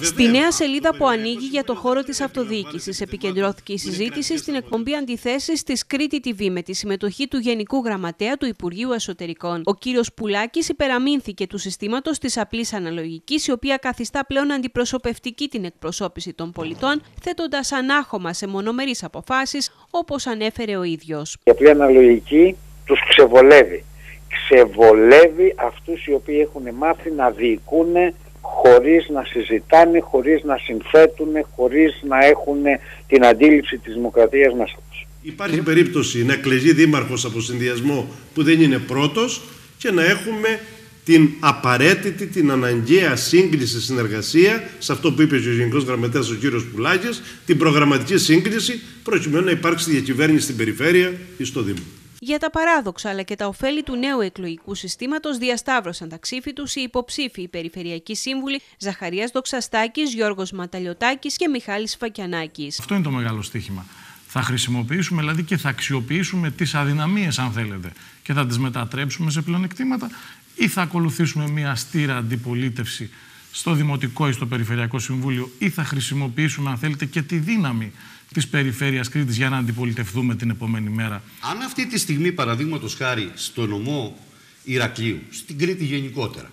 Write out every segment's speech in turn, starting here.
Στη νέα σελίδα που ανοίγει για το χώρο της αυτοδιοίκησης, επικεντρώθηκε η συζήτηση στην εκπομπή Αντιθέσεις τη Κρήτη TV με τη συμμετοχή του Γενικού Γραμματέα του Υπουργείου Εσωτερικών. Ο κύριος Πουλάκης υπεραμείνθηκε του συστήματος της απλής αναλογικής, η οποία καθιστά πλέον αντιπροσωπευτική την εκπροσώπηση των πολιτών, θέτοντας ανάχωμα σε μονομερείς αποφάσεις, όπως ανέφερε ο ίδιος. Η απλή αναλογική τους ξεβολεύει. Ξεβολεύει αυτούς οι οποίοι έχουν μάθει να διοικούν χωρίς να συζητάνε, χωρίς να συνθέτουν, χωρίς να έχουν την αντίληψη της δημοκρατίας μέσα τους. Υπάρχει περίπτωση να εκλεγεί δήμαρχος από συνδυασμό που δεν είναι πρώτος και να έχουμε την απαραίτητη, την αναγκαία σύγκληση, συνεργασία, σε αυτό που είπε ο Γενικός Γραμματέας ο κύριος Πουλάκης, την προγραμματική σύγκληση, προκειμένου να υπάρξει διακυβέρνηση στην περιφέρεια ή στο Δήμο. Για τα παράδοξα αλλά και τα ωφέλη του νέου εκλογικού συστήματος διασταύρωσαν τα ξύφη τους οι υποψήφοι περιφερειακοί σύμβουλοι Ζαχαρίας Δοξαστάκης, Γιώργος Ματαλιωτάκης και Μιχάλης Φακιανάκης. Αυτό είναι το μεγάλο στίχημα. Θα χρησιμοποιήσουμε δηλαδή και θα αξιοποιήσουμε τις αδυναμίες, αν θέλετε, και θα τις μετατρέψουμε σε πλεονεκτήματα, ή θα ακολουθήσουμε μια στήρα αντιπολίτευση στο Δημοτικό ή στο Περιφερειακό Συμβούλιο, ή θα χρησιμοποιήσουμε, αν θέλετε, και τη δύναμη της περιφέρειας Κρήτης για να αντιπολιτευτούμε την επόμενη μέρα. Αν αυτή τη στιγμή, παραδείγματος χάρη, στο νομό Ηρακλείου, στην Κρήτη γενικότερα,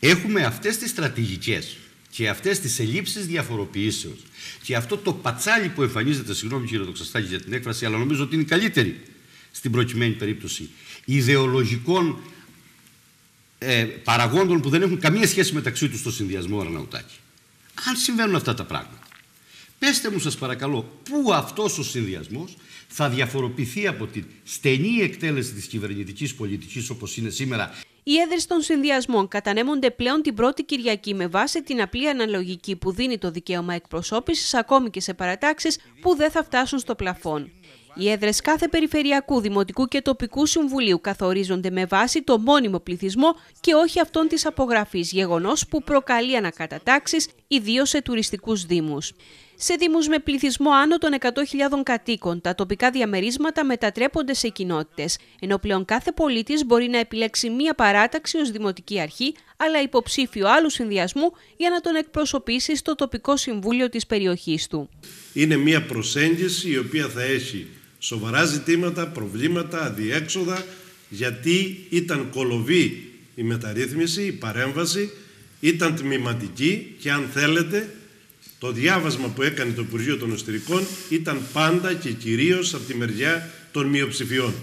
έχουμε αυτές τις στρατηγικές και αυτές τις ελλείψεις διαφοροποιήσεως και αυτό το πατσάλι που εμφανίζεται, συγγνώμη κύριε Δοξαστάκη για την έκφραση, αλλά νομίζω ότι είναι καλύτερη στην προκειμένη περίπτωση, ιδεολογικών ε, παραγόντων που δεν έχουν καμία σχέση μεταξύ τους στο συνδυασμό Αραναουτάκη. Αν συμβαίνουν αυτά τα πράγματα, Πέστε μου σας παρακαλώ, πού αυτός ο συνδυασμός θα διαφοροποιηθεί από την στενή εκτέλεση της κυβερνητικής πολιτικής όπως είναι σήμερα; Οι έδρες των συνδυασμών κατανέμονται πλέον την πρώτη Κυριακή με βάση την απλή αναλογική που δίνει το δικαίωμα εκπροσώπησης ακόμη και σε παρατάξεις που δεν θα φτάσουν στο πλαφόν. Οι έδρες κάθε περιφερειακού, δημοτικού και τοπικού συμβουλίου καθορίζονται με βάση το μόνιμο πληθυσμό και όχι αυτόν της απογραφής, γεγονός που προκαλεί ανακατατάξεις, ιδίως σε τουριστικούς Δήμους. Σε Δήμους με πληθυσμό άνω των 100.000 κατοίκων, τα τοπικά διαμερίσματα μετατρέπονται σε κοινότητες, ενώ πλέον κάθε πολίτης μπορεί να επιλέξει μία παράταξη ως δημοτική αρχή, αλλά υποψήφιο άλλου συνδυασμού για να τον εκπροσωπήσει στο τοπικό συμβούλιο της περιοχής του. Είναι μία προσέγγιση η οποία θα έχει σοβαρά ζητήματα, προβλήματα, αδιέξοδα, γιατί ήταν κολοβή η μεταρρύθμιση, η παρέμβαση, ήταν τμηματική και αν θέλετε το διάβασμα που έκανε το Υπουργείο των Εσωτερικών ήταν πάντα και κυρίως από τη μεριά των μειοψηφιών.